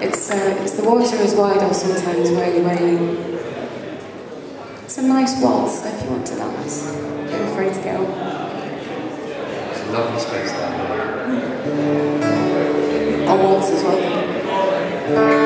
It's, uh, it's the water is wide or sometimes Waly Waly. It's a nice waltz, if you want to dance, feel afraid to go. It's a lovely space down there. Hmm. A waltz as well.